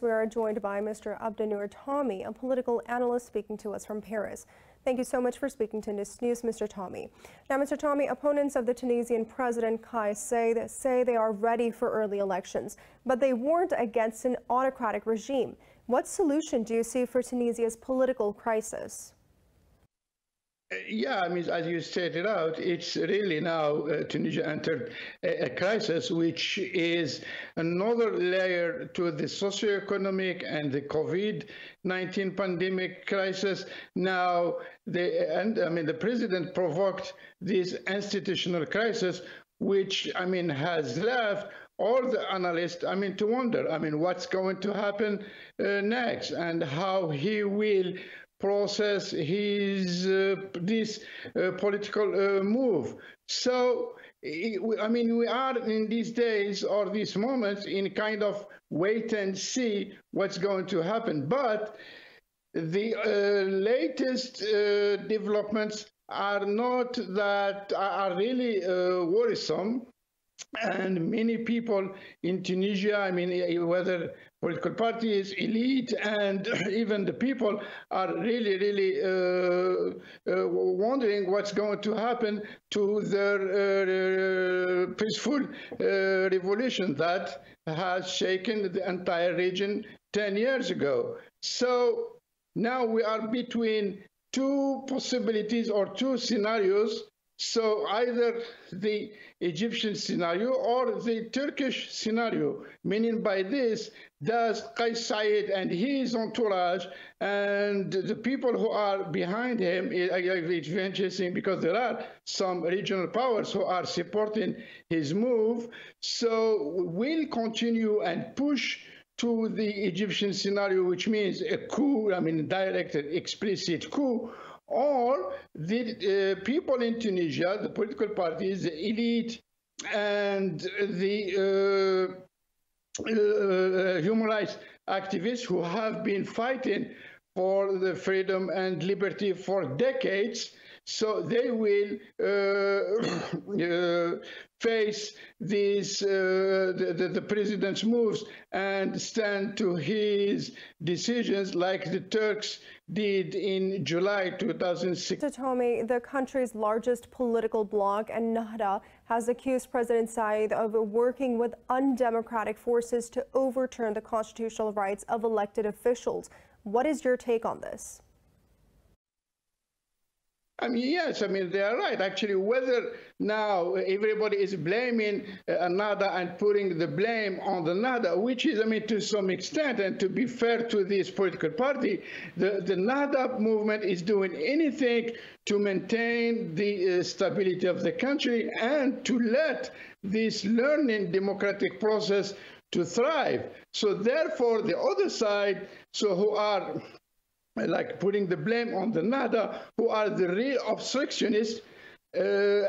We are joined by Mr. Abdennour Toumi, a political analyst speaking to us from Paris. Thank you so much for speaking to Indus News, Mr. Toumi. Now, Mr. Toumi, opponents of the Tunisian President Kais Saied say they are ready for early elections, but they warned against an autocratic regime. What solution do you see for Tunisia's political crisis? Yeah, I mean, as you stated out, it's really now uh, Tunisia entered a, a, crisis, which is another layer to the socioeconomic and the COVID-19 pandemic crisis. Now, the and I mean, the president provoked this institutional crisis, which I mean has left all the analysts, I mean, to wonder, I mean, what's going to happen uh, next and how he will process his uh, this uh, political uh, move. So, I mean, we are in these days or these moments in kind of wait and see what's going to happen. But the uh, latest uh, developments are not that are really uh, worrisome and many people in Tunisia, I mean, whether political parties, elite, and even the people are really, really uh, uh, wondering what's going to happen to their uh, peaceful uh, revolution that has shaken the entire region 10 years ago. So now we are between two possibilities or two scenarios so either the Egyptian scenario or the Turkish scenario, meaning by this, does Kais Saied and his entourage and the people who are behind him, it's very interesting because there are some regional powers who are supporting his move, so will continue and push to the Egyptian scenario, which means a coup, I mean, directed, explicit coup, or the uh, people in Tunisia, the political parties, the elite, and the uh, uh, human rights activists who have been fighting for the freedom and liberty for decades. So they will uh, uh, face these uh, the, the, the, president's moves and stand to his decisions like the Turks did in July 2006. Toumi, the country's largest political bloc, and Ennahda, has accused President Saied of working with undemocratic forces to overturn the constitutional rights of elected officials. What is your take on this? I mean, yes, I mean, they are right. Actually, whether now everybody is blaming another and putting the blame on the Ennahda, which is, I mean, to some extent, and to be fair to this political party, the, the Ennahda movement is doing anything to maintain the uh, stability of the country and to let this learning democratic process to thrive. So therefore, the other side, so who are like putting the blame on the Ennahda, who are the real obstructionists uh,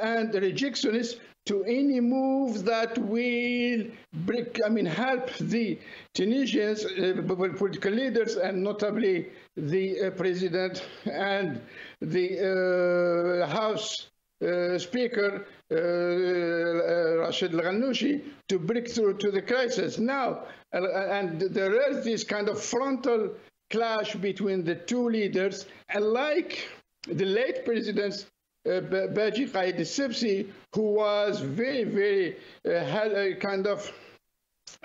and rejectionists to any move that will break, I mean, help the Tunisians, uh, political leaders, and notably the uh, president and the uh, House uh, Speaker, uh, Rashid Al-Ghannouchi, to break through to the crisis. Now, and there is this kind of frontal clash between the two leaders. And like the late president uh, Beji Qaid Essebsi, who was very, very uh, had a kind of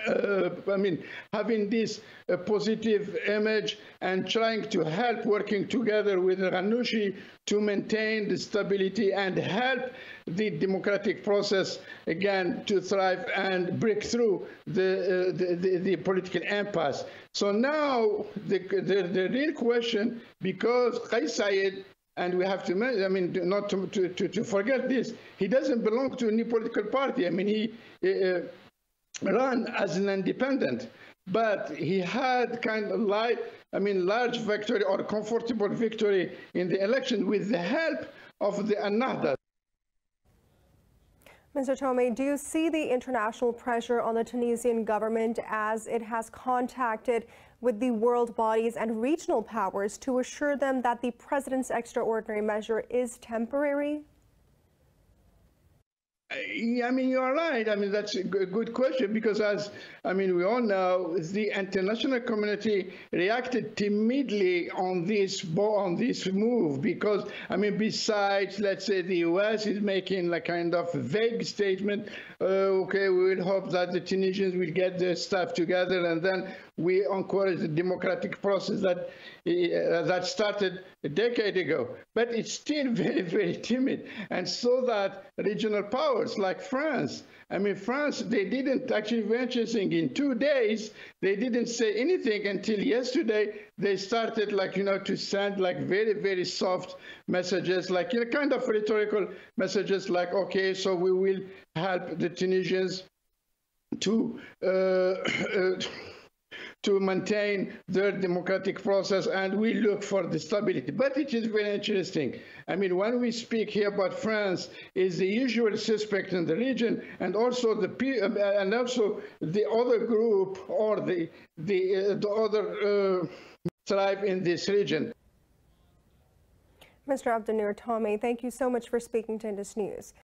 uh, I mean, having this uh, positive image and trying to help working together with Ghannouchi to maintain the stability and help the democratic process again to thrive and break through the, uh, the, the, the, political impasse. So now the, the, the real question, because Kais Saied and we have to, I mean, not to, to, to, forget this, he doesn't belong to any political party. I mean, he, uh, run as an independent, but he had kind of like, I mean, large victory or comfortable victory in the election with the help of the Ennahda. Mr. Toumi, do you see the international pressure on the Tunisian government as it has contacted with the world bodies and regional powers to assure them that the president's extraordinary measure is temporary? I mean, you are right. I mean, that's a good question because, as I mean, we all know, the international community reacted timidly on this on this move because, I mean, besides, let's say, the U.S. is making a kind of vague statement. Uh, okay, we will hope that the Tunisians will get their stuff together, and then we encourage the democratic process that uh, that started a decade ago. But it's still very, very timid, and so that regional powers like France. I mean, France, they didn't actually venture. In two days, they didn't say anything until yesterday. They started, like, you know, to send, like, very, very soft messages, like, you know, kind of rhetorical messages, like, okay, so we will help the Tunisians to. Uh, uh, to maintain their democratic process and we look for the stability. But it is very interesting. I mean, when we speak here about France, is the usual suspect in the region, and also the uh, and also the other group or the the uh, the other uh, tribe in this region. Mr. Abdennour Toumi, thank you so much for speaking to Indus News.